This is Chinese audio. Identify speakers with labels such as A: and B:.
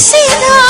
A: 是的